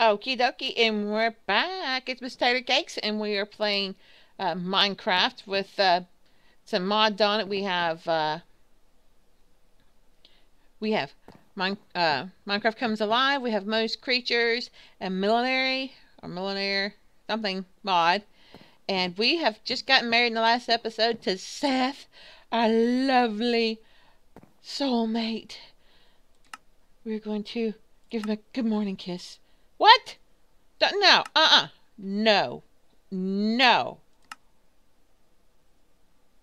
Okie dokie, and we're back. It's Miss Tater Cakes, and we are playing uh, Minecraft with uh, some mods on it. We have uh, we have Min- uh, Minecraft comes alive. We have Mo Creatures and millinery or millionaire something mod, and we have just gotten married in the last episode to Seth, our lovely soulmate. We're going to give him a good morning kiss. What? No. Uh-uh. No. No.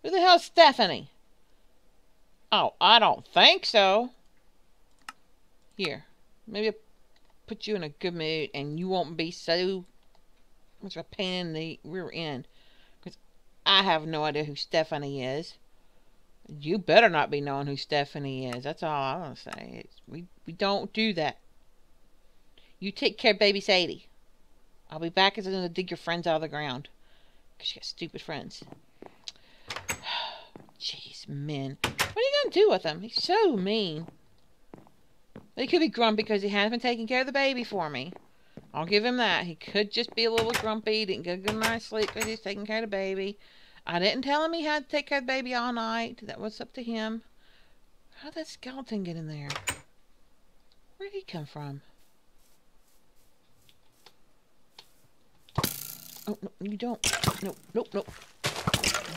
Who the hell's Stephanie? Oh, I don't think so. Here. Maybe I'll put you in a good mood and you won't be so much of a pain in the rear end. Because I have no idea who Stephanie is. You better not be knowing who Stephanie is. That's all I want to say. It's, we, we don't do that. You take care of baby Sadie. I'll be back as soon as I dig your friends out of the ground. Because you got stupid friends. Jeez, men. What are you going to do with him? He's so mean. He could be grumpy because he hasn't been taking care of the baby for me. I'll give him that. He could just be a little grumpy. Didn't get a good night's sleep because he's taking care of the baby. I didn't tell him he had to take care of the baby all night. That was up to him. How did that skeleton get in there? Where did he come from? Oh, no, you don't. No, nope, nope.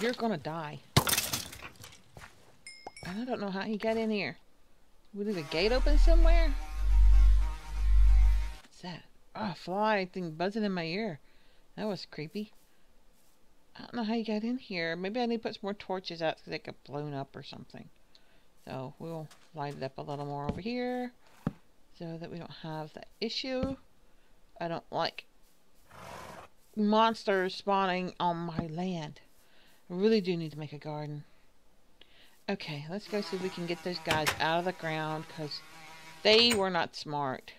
You're gonna die. I don't know how he got in here. We leave a gate open somewhere? What's that? Oh, a fly thing buzzing in my ear. That was creepy. I don't know how you got in here. Maybe I need to put some more torches out because they get blown up or something. So we'll light it up a little more over here so that we don't have that issue. I don't like monsters spawning on my land. I really do need to make a garden. Okay, let's go see if we can get those guys out of the ground because they were not smart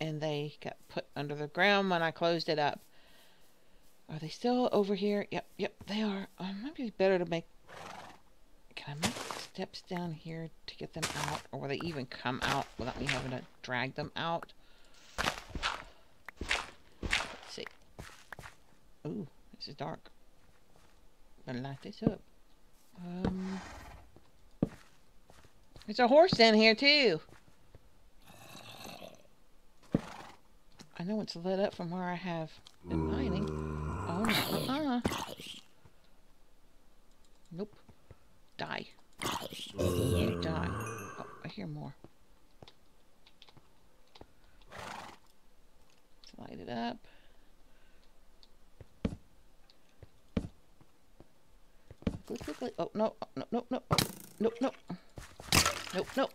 and they got put under the ground when I closed it up. Are they still over here? Yep, yep, they are. Uh, might be better to make... Can I make steps down here to get them out? Or will they even come out without me having to drag them out? Ooh, this is dark. Gonna light this up. Um, there's a horse in here too. I know it's lit up from where I have been mining. Oh, uh -uh. Nope. Die. You die. Oh, I hear more. Let's light it up. Quickly, quickly. Oh, no, no, no, no, no, no. Nope, nope.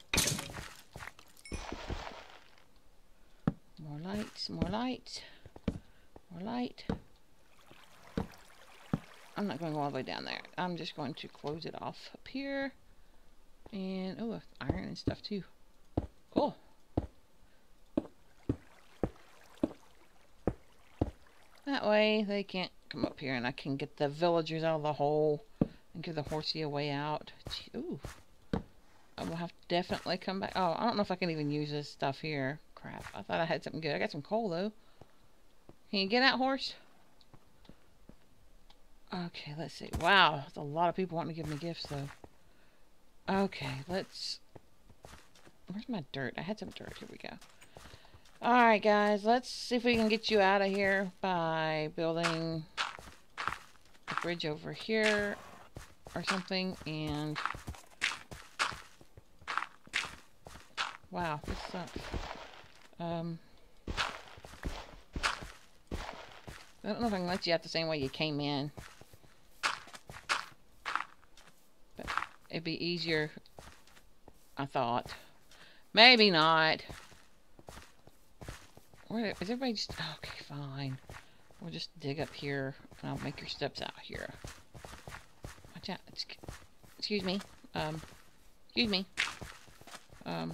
More lights, more lights. More light. I'm not going all the way down there. I'm just going to close it off up here. And, oh, iron and stuff too. Cool. That way they can't come up here and I can get the villagers out of the hole and give the horsey a way out. Ooh. I will have to definitely come back. Oh, I don't know if I can even use this stuff here. Crap. I thought I had something good. I got some coal, though. Can you get out, horse? Okay, let's see. Wow, there's a lot of people wanting to give me gifts, though. Okay, let's... Where's my dirt? I had some dirt. Here we go. Alright, guys. Let's see if we can get you out of here by building a bridge over here or something and wow this sucks. Um I don't know if I can let you out the same way you came in. But it'd be easier I thought. Maybe not. Where is everybody just okay fine. We'll just dig up here and I'll make your steps out here. Excuse me. Um, excuse me. Um,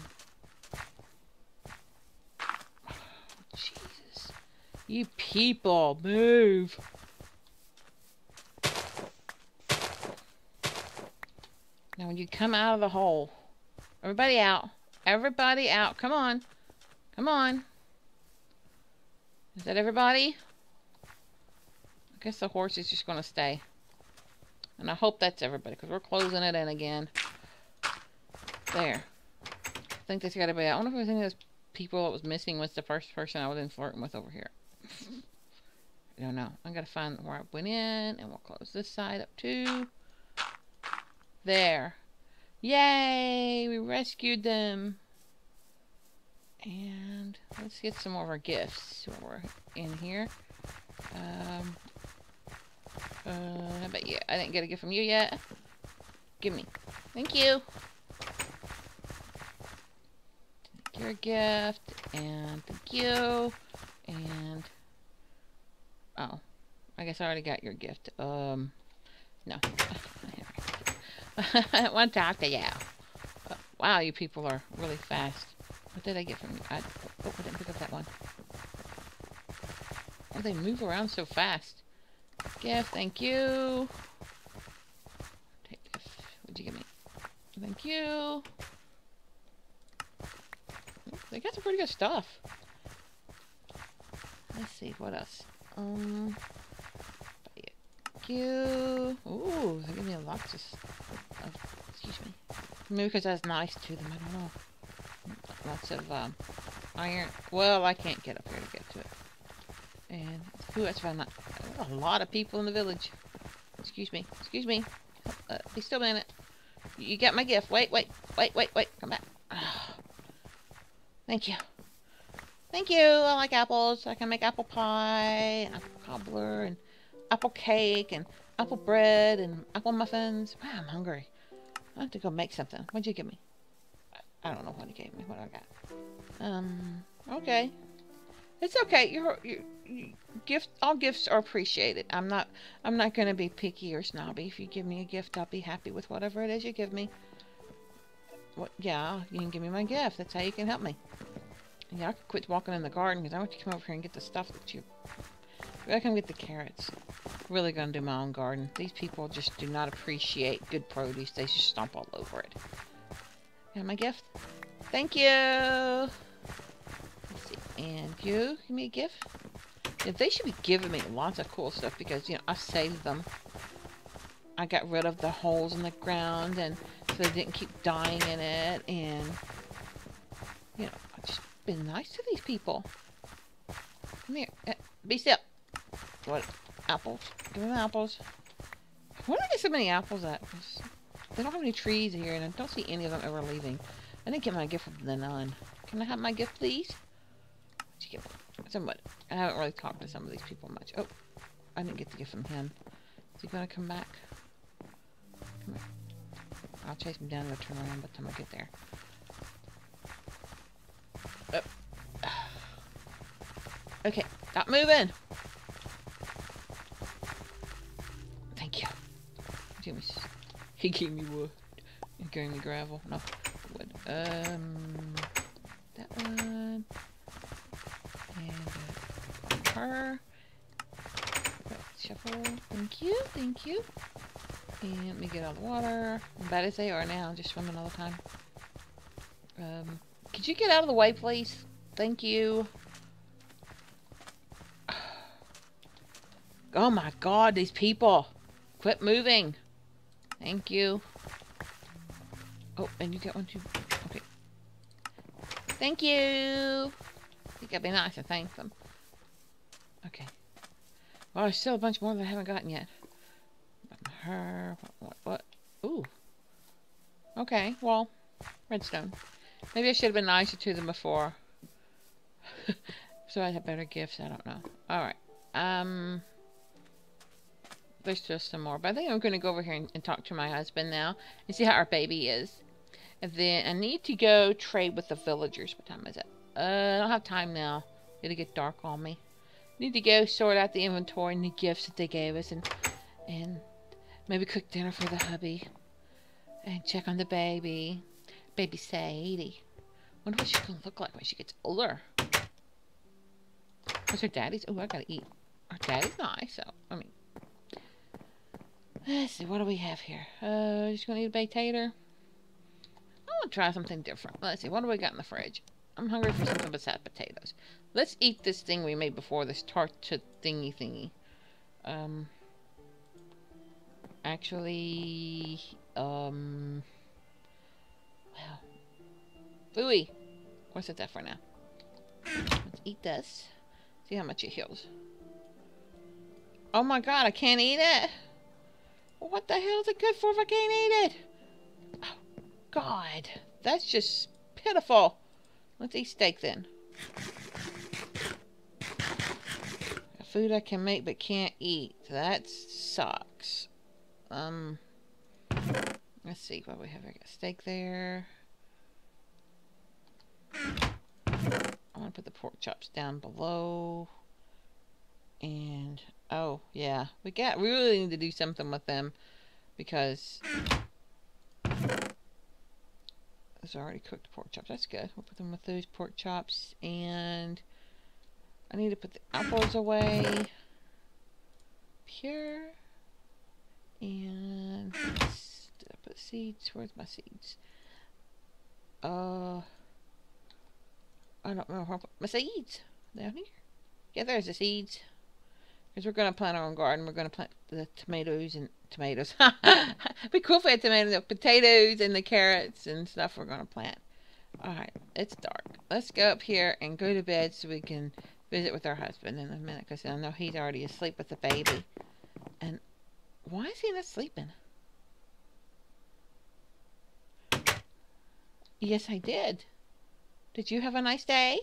Jesus. You people, move. Now when you come out of the hole, everybody out. Everybody out. Come on. Come on. Is that everybody? I guess the horse is just going to stay. And I hope that's everybody, because we're closing it in again. There. I think that's got to be I wonder if anything those people that was missing was the first person I was in flirting with over here. I don't know. I gotta find where I went in, and we'll close this side up too. There. Yay! We rescued them. And let's get some more of our gifts while we're in here. Um, uh, how about you? I didn't get a gift from you yet. Give me. Thank you. Your gift, and thank you, and oh, I guess I already got your gift. Um, no, I want to talk to you. Wow, you people are really fast. What did I get from you? I, oh, I didn't pick up that one. Oh, they move around so fast. Gift, thank you. Take gift. What'd you give me? Thank you. They got some pretty good stuff. Let's see, what else? Um, thank you. Ooh, they give me lots of, of excuse me. Maybe because that's nice to them, I don't know. Lots of um, iron. Well, I can't get up here to get to it. And, ooh, that's fine. A lot of people in the village. Excuse me, excuse me. Uh, be still a minute. You got my gift. Wait, wait, wait, wait, wait. Come back. Thank you. Thank you. I like apples. I can make apple pie, and apple cobbler, and apple cake, and apple bread, and apple muffins. Wow, I'm hungry. I have to go make something. What'd you give me? I don't know what he gave me. What I got? Um. Okay. It's okay. Your your gift. All gifts are appreciated. I'm not. I'm not going to be picky or snobby. If you give me a gift, I'll be happy with whatever it is you give me. What? Yeah, you can give me my gift. That's how you can help me. Yeah, I could quit walking in the garden because I want you to come over here and get the stuff that you... I can get the carrots. Really gonna do my own garden. These people just do not appreciate good produce. They just stomp all over it. And my gift? Thank you! And you, give me a gift? Yeah, they should be giving me lots of cool stuff because, you know, I saved them. I got rid of the holes in the ground and so they didn't keep dying in it and you know, I've just been nice to these people. Come here. Uh, be still. What? Apples. Give them apples. Where did I get so many apples at? They don't have any trees here and I don't see any of them ever leaving. I didn't get my gift from the nun. Can I have my gift, please? What'd you get? Somebody. I haven't really talked to some of these people much. Oh, I didn't get the gift from him. Is he gonna come back? Come. I'll chase him down and turn around by the time I get there. Oh. Okay, stop moving! Thank you. He gave me wood. He gave me gravel. No, wood. Um, that one. And uh, her. Shuffle. Thank you, thank you. And let me get all the water. Bad as they are now, just swimming all the time. Um, could you get out of the way, please? Thank you. Oh my god, these people. Quit moving. Thank you. Oh, and you get one too. Okay. Thank you. You gotta be nice and thank them. Well, there's still a bunch more that I haven't gotten yet her. What, what? Ooh. Okay, well, redstone. Maybe I should have been nicer to them before. so I'd have better gifts. I don't know. Alright. Um. There's just some more. But I think I'm going to go over here and, and talk to my husband now. And see how our baby is. And then I need to go trade with the villagers. What time is it? Uh, I don't have time now. It'll get dark on me. Need to go sort out the inventory and the gifts that they gave us. And, and Maybe cook dinner for the hubby. And check on the baby. Baby Sadie. Wonder what she's gonna look like when she gets older. What's her daddy's? Oh, I gotta eat. Her daddy's nice, so, I mean. Let's see, what do we have here? Uh, just gonna eat a baked tater? I wanna try something different. Let's see, what do we got in the fridge? I'm hungry for something besides potatoes. Let's eat this thing we made before, this torta thingy thingy. Um, actually, um, well, Louie, what's it that for now? Let's eat this. See how much it heals. Oh my god, I can't eat it? What the hell is it good for if I can't eat it? Oh, God, that's just pitiful. Let's eat steak then. A food I can make but can't eat. That sucks. Um, let's see what we have. I got steak there. I'm gonna put the pork chops down below. And oh yeah, we got we really need to do something with them because those are already cooked pork chops. That's good. We'll put them with those pork chops and I need to put the apples away. Here and put seeds. Where's my seeds? Uh. I don't know how my seeds down here. Yeah, there's the seeds. Because we're going to plant our own garden. We're going to plant the tomatoes and tomatoes. be cool if we had tomatoes, the potatoes and the carrots and stuff we're going to plant. Alright, it's dark. Let's go up here and go to bed so we can visit with her husband in a minute. Because I know he's already asleep with the baby. And why is he not sleeping? Yes, I did. Did you have a nice day?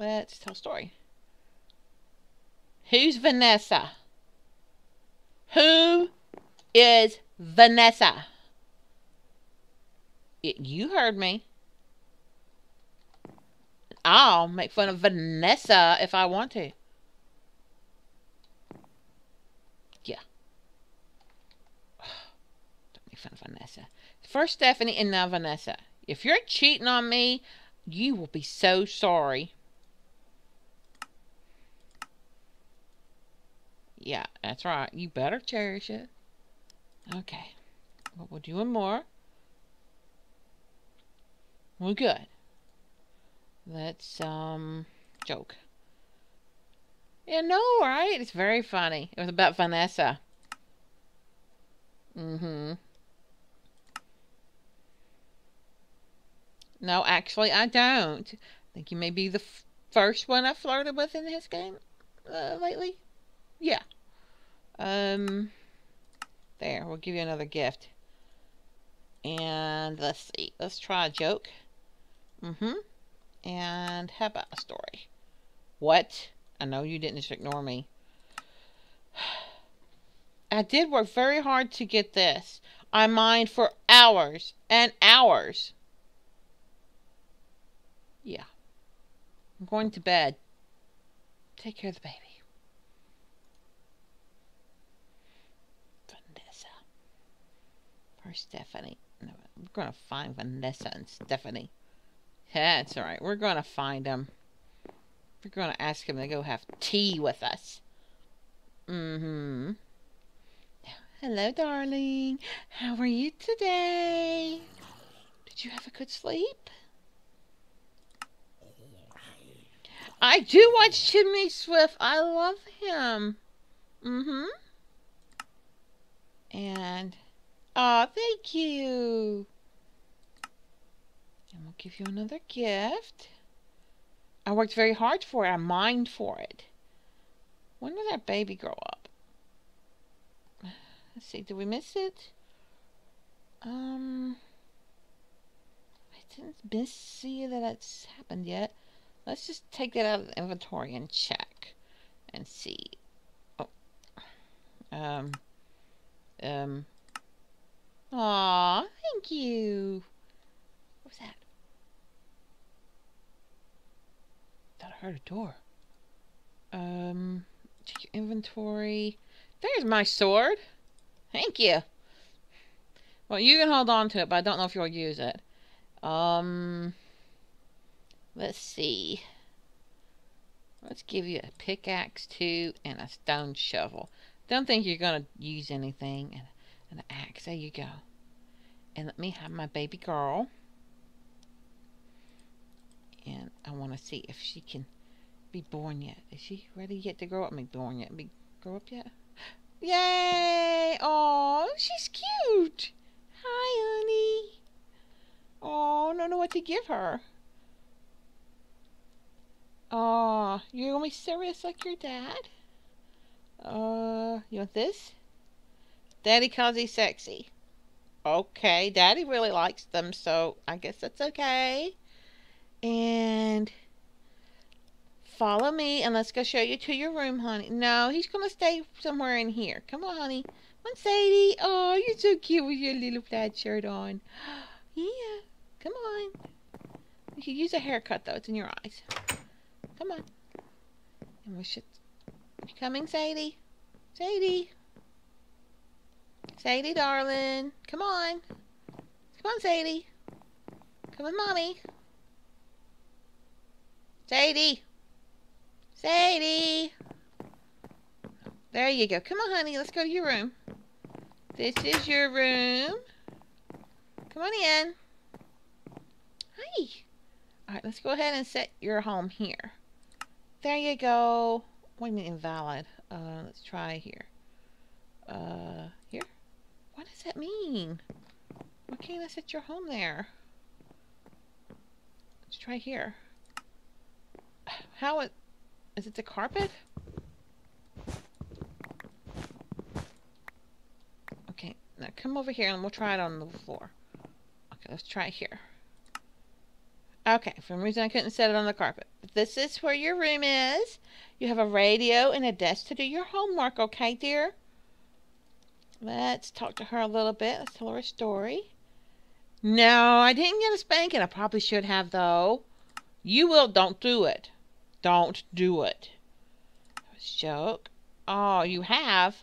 Let's tell a story. Who's Vanessa? Who is Vanessa? It, you heard me. I'll make fun of Vanessa if I want to. Yeah. Don't make fun of Vanessa. First Stephanie and now Vanessa. If you're cheating on me, you will be so sorry. Yeah, that's right. You better cherish it. Okay. Well, we'll do one more. We're good. Let's, um, joke. Yeah, no, right? It's very funny. It was about Vanessa. Mm-hmm. No, actually, I don't. I think you may be the first one I flirted with in this game uh, lately. Yeah. Um, there, we'll give you another gift. And let's see, let's try a joke. Mm-hmm. And how about a story? What? I know you didn't just ignore me. I did work very hard to get this. I mined for hours and hours. Yeah. I'm going to bed. Take care of the baby. Vanessa. Stephanie. No, we're going to find Vanessa and Stephanie. It's alright. We're going to find him. We're going to ask him to go have tea with us. Mm-hmm. Hello, darling. How are you today? Did you have a good sleep? I do watch Chimney Swift. I love him. Mm-hmm. And, oh, thank you. Give you another gift. I worked very hard for it. I mined for it. When did that baby grow up? Let's see. Did we miss it? Um, I didn't miss see that it's happened yet. Let's just take that out of the inventory and check and see. Oh. Um. Um. Aw, thank you. What was that? Heard a door. Um, check your inventory. There's my sword. Thank you. Well, you can hold on to it, but I don't know if you'll use it. Um... Let's see. Let's give you a pickaxe too and a stone shovel. Don't think you're to use anything. And an axe. There you go. And let me have my baby girl. And I want to see if she can be born yet. Is she ready yet to grow up? Be born yet? Be grow up yet? Yay! Oh, she's cute. Hi, honey. Oh, I don't know what to give her. Oh, you're gonna be serious like your dad? Uh, you want this? Daddy calls he sexy. Okay, Daddy really likes them, so I guess that's okay. And follow me and let's go show you to your room, honey. No, he's gonna stay somewhere in here. Come on, honey. Come on, Sadie. Oh, you're so cute with your little plaid shirt on. Yeah, come on. You could use a haircut though. It's in your eyes. Come on. And we should. You coming, Sadie? Sadie. Sadie, darling. Come on. Come on, Sadie. Come with Mommy. Sadie. Sadie. There you go. Come on, honey. Let's go to your room. This is your room. Come on in. Hi. Alright, let's go ahead and set your home here. There you go. What do you mean invalid? Uh, let's try here. Uh, here? What does that mean? Why can't I set your home there? Let's try here. How it... Is it the carpet? Okay, now come over here and we'll try it on the floor. Okay, let's try it here. Okay, for some reason I couldn't set it on the carpet. This is where your room is. You have a radio and a desk to do your homework, okay, dear? Let's talk to her a little bit. Let's tell her a story. No, I didn't get a spanking. I probably should have, though. You will. Don't do it. Don't do it. Joke. Oh, you have?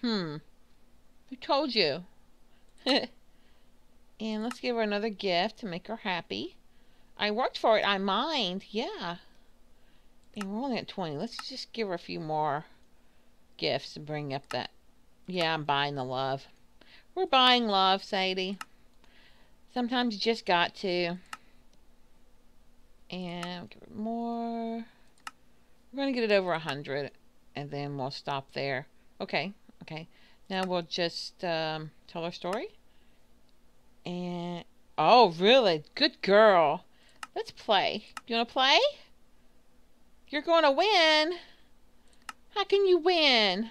Hmm. Who told you? and let's give her another gift to make her happy. I worked for it. I mind. Yeah. And we're only at 20. Let's just give her a few more gifts to bring up that. Yeah, I'm buying the love. We're buying love, Sadie. Sometimes you just got to. And give it more. We're going to get it over 100. And then we'll stop there. Okay. Okay. Now we'll just um, tell our story. And... Oh, really? Good girl. Let's play. You want to play? You're going to win. How can you win?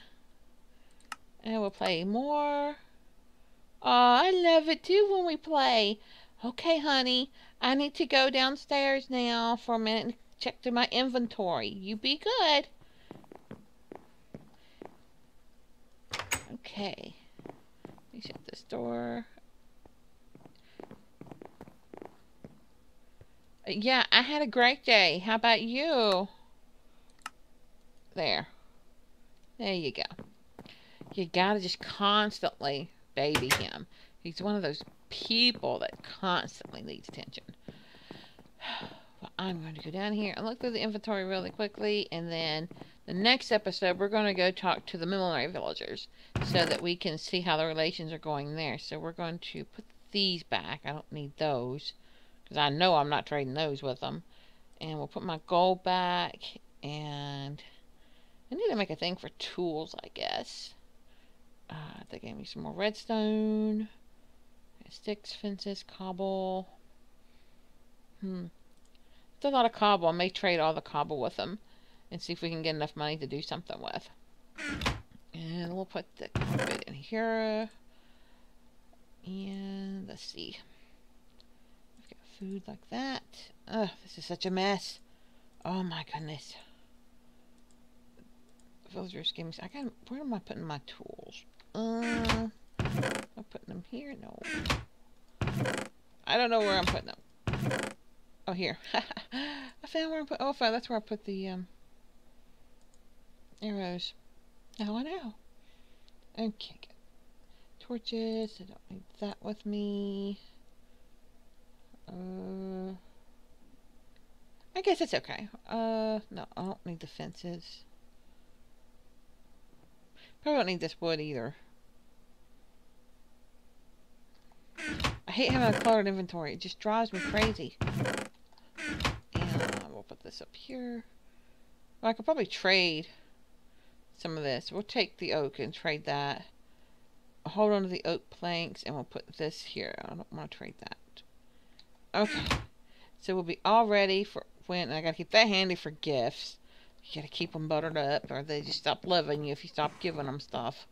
And we'll play more. Oh, I love it too when we play. Okay, honey. I need to go downstairs now for a minute and check through my inventory. You be good. Okay. Let me shut this door. Yeah, I had a great day. How about you? There. There you go. You gotta just constantly baby him. He's one of those people that constantly needs attention. Well, I'm going to go down here and look through the inventory really quickly, and then the next episode we're going to go talk to the Millenaire villagers so that we can see how the relations are going there. So we're going to put these back. I don't need those because I know I'm not trading those with them. And we'll put my gold back, and I need to make a thing for tools, I guess. Uh, they gave me some more redstone. Sticks, fences, cobble. Hmm. It's a lot of cobble. I may trade all the cobble with them and see if we can get enough money to do something with. And we'll put the carpet in here. And let's see. We've got food like that. Ugh, this is such a mess. Oh my goodness. Villagers gave me. I got. Where am I putting my tools? Uh, I'm putting them here. No. I don't know where I'm putting them. Oh, here. I found where I'm put. Oh, fine. That's where I put the um arrows. Now I know. Okay. Good. Torches. I don't need that with me. Uh. I guess it's okay. Uh, no, I don't need the fences. Probably don't need this wood either. I hate having a cluttered inventory. It just drives me crazy. And uh, we'll put this up here. Well, I could probably trade some of this. We'll take the oak and trade that. I'll hold on to the oak planks and we'll put this here. I don't want to trade that. Okay. So we'll be all ready for when I gotta keep that handy for gifts. You gotta keep them buttered up or they just stop loving you if you stop giving them stuff.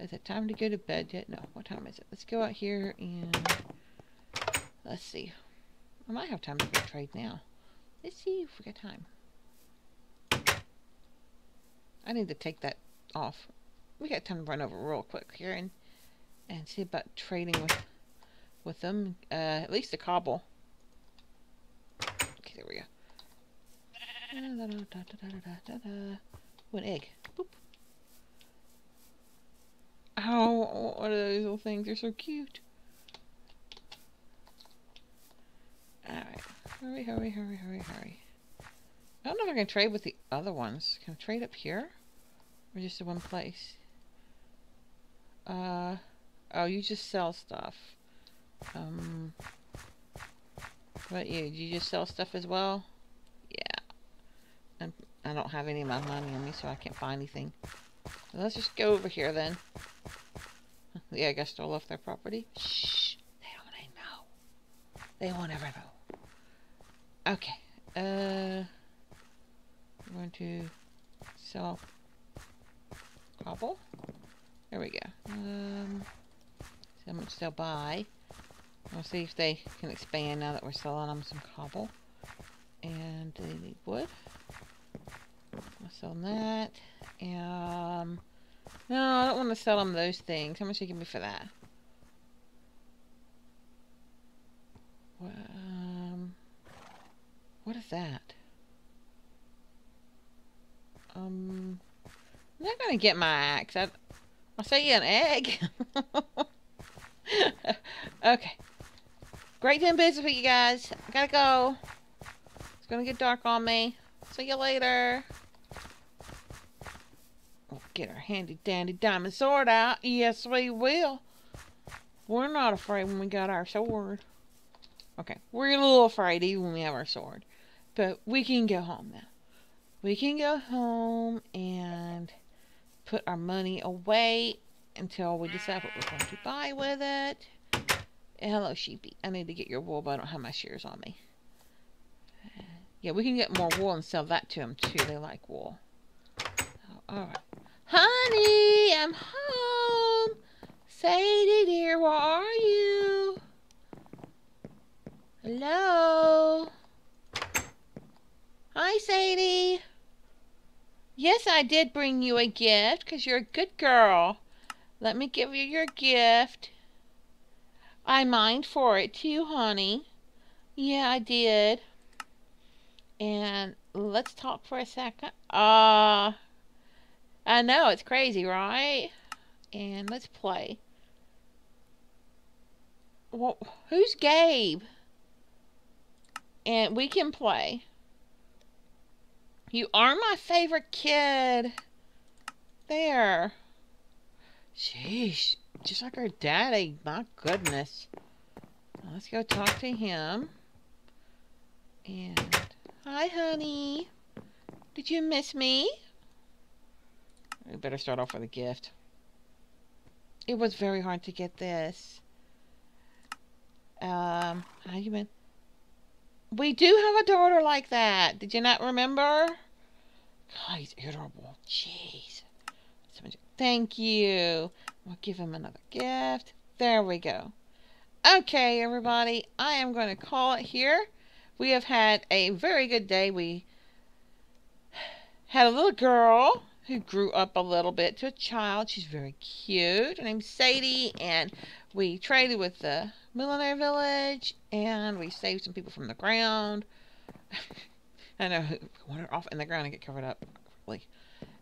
Is it time to go to bed yet? No. What time is it? Let's go out here and let's see. I might have time to go trade now. Let's see if we got time. I need to take that off. We got time to run over real quick here and and see about trading with with them. Uh, at least a cobble. Okay, there we go. An egg. Boop. Oh, what are those little things? They're so cute. Alright. Hurry, hurry, hurry, hurry, hurry. I don't know if I can trade with the other ones. Can I trade up here? Or just in one place? Uh, oh, you just sell stuff. Um, what about you? Do you just sell stuff as well? Yeah. And I don't have any of my money on me, so I can't buy anything. Let's just go over here then. Yeah, I guess stole off their property. Shh. They don't know. They won't ever know. Okay. Uh, I'm going to sell cobble. There we go. Um, how much they'll buy. We'll see if they can expand now that we're selling them some cobble. And they need wood. I'll sell that. Um, no, I don't want to sell them those things. How much you give me for that? Um, what is that? Um, I'm not gonna get my axe. I, I'll sell you an egg. okay. Great doing business with you guys. I gotta go. It's gonna get dark on me. See you later. Get our handy dandy diamond sword out. Yes, we will. We're not afraid when we got our sword. Okay, we're a little afraid even when we have our sword. But we can go home now. We can go home and put our money away until we decide what we're going to buy with it. Hello, sheepy. I need to get your wool, but I don't have my shears on me. Yeah, we can get more wool and sell that to them, too. They like wool. Oh, Alright. Honey, I'm home. Sadie, dear, where are you? Hello? Hi, Sadie. Yes, I did bring you a gift because you're a good girl. Let me give you your gift. I mined for it too, honey. Yeah, I did. And let's talk for a second. Uh, I know, it's crazy, right? And let's play. Well, who's Gabe? And we can play. You are my favorite kid. There. Sheesh. Just like her daddy. My goodness. Let's go talk to him. And, hi, honey. Did you miss me? We better start off with a gift. It was very hard to get this. Um, how you been? We do have a daughter like that. Did you not remember? God, he's irritable. Jeez. Thank you. We'll give him another gift. There we go. Okay, everybody. I am going to call it here. We have had a very good day. We had a little girl who grew up a little bit to a child. She's very cute. Her name's Sadie, and we traded with the Millionaire Village, and we saved some people from the ground. I know, want wander off in the ground and get covered up.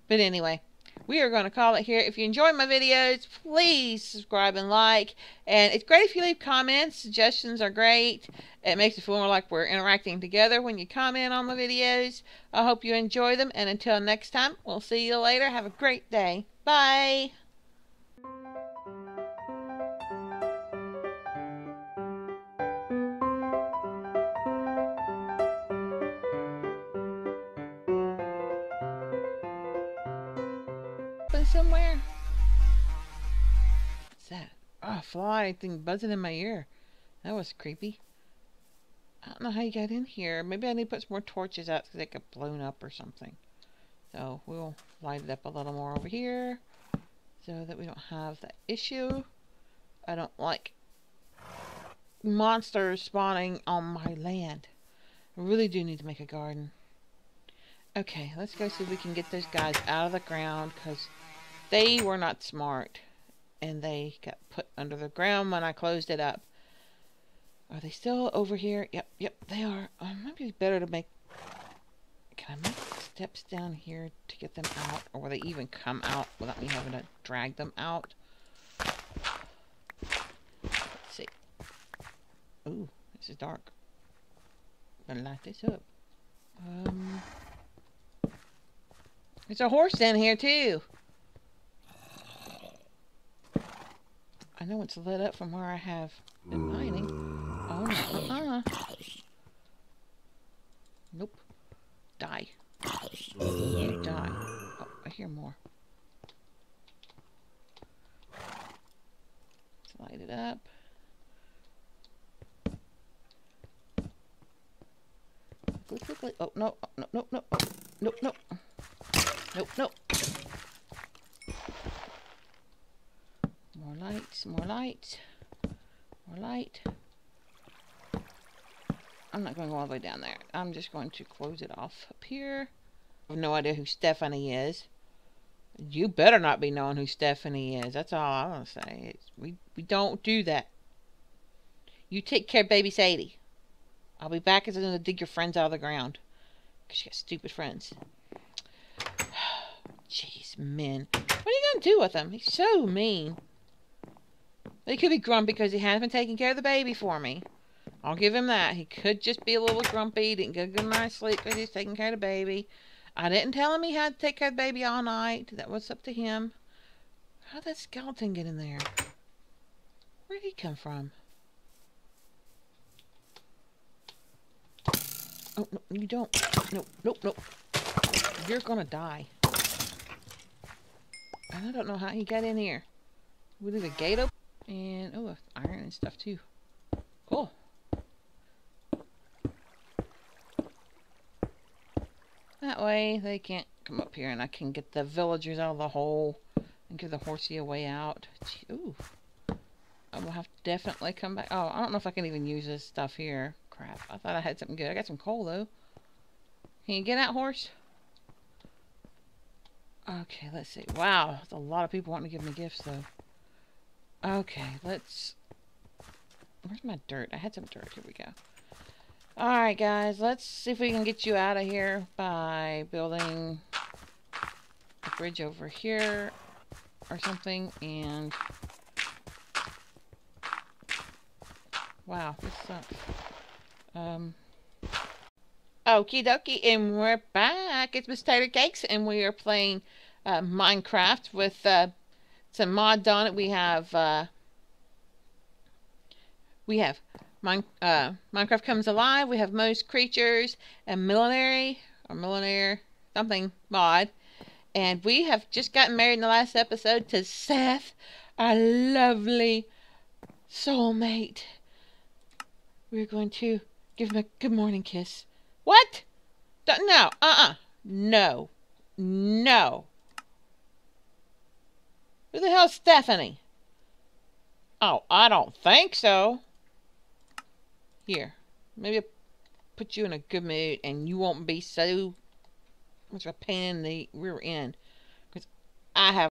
But anyway, we are going to call it here. If you enjoy my videos, please subscribe and like. And it's great if you leave comments. Suggestions are great. It makes it feel more like we're interacting together when you comment on the videos. I hope you enjoy them, and until next time, we'll see you later. Have a great day. Bye. somewhere? What's that? Oh, fly thing buzzing in my ear. That was creepy. I don't know how you got in here. Maybe I need to put some more torches out so they get blown up or something. So we'll light it up a little more over here so that we don't have that issue. I don't like monsters spawning on my land. I really do need to make a garden. Okay, let's go see if we can get those guys out of the ground because they were not smart and they got put under the ground when I closed it up. Are they still over here? Yep, yep, they are. Uh, might be better to make... Can I make steps down here to get them out? Or will they even come out without me having to drag them out? Let's see. Ooh, this is dark. Gonna light this up. Um... There's a horse in here, too. I know it's lit up from where I have been mining. No. Uh-uh. Nope. Die. You die. Oh, I hear more. Let's light it up. Quickly, quickly. Oh, no. No, no, no. Oh, nope, nope. Nope, nope. More lights, more lights. More light. I'm not going to go all the way down there. I'm just going to close it off up here. I have no idea who Stephanie is. You better not be knowing who Stephanie is. That's all I want to say. It's, we, we don't do that. You take care of baby Sadie. I'll be back as soon as I dig your friends out of the ground. Because you got stupid friends. Jeez, men. What are you going to do with him? He's so mean. He could be grumpy because he hasn't been taking care of the baby for me. I'll give him that. He could just be a little grumpy. Didn't get a good night's sleep because he's taking care of the baby. I didn't tell him he had to take care of the baby all night. That was up to him. How'd that skeleton get in there? Where'd he come from? Oh, no, you don't. Nope, nope, nope. You're gonna die. And I don't know how he got in here. We leave a gate open. And, oh, iron and stuff too. Oh. That way they can't come up here and I can get the villagers out of the hole and give the horsey a way out. Ooh. I will have to definitely come back. Oh, I don't know if I can even use this stuff here. Crap. I thought I had something good. I got some coal though. Can you get out, horse? Okay, let's see. Wow, there's a lot of people wanting to give me gifts, though. Okay, let's... Where's my dirt? I had some dirt. Here we go. Alright, guys. Let's see if we can get you out of here by building a bridge over here or something. And... Wow, this sucks. Um... Okie dokie, and we're back. It's Miss Tater Cakes, and we are playing uh, Minecraft with uh, some mods on it. We have uh, we have Min uh, Minecraft comes alive. We have Mo Creatures and millinery or millionaire something mod, and we have just gotten married in the last episode to Seth, our lovely soulmate. We're going to give him a good morning kiss. What? No. Uh-uh. No. No. Who the hell's Stephanie? Oh, I don't think so. Here. Maybe I'll put you in a good mood and you won't be so much of a pain in the rear end. Because I have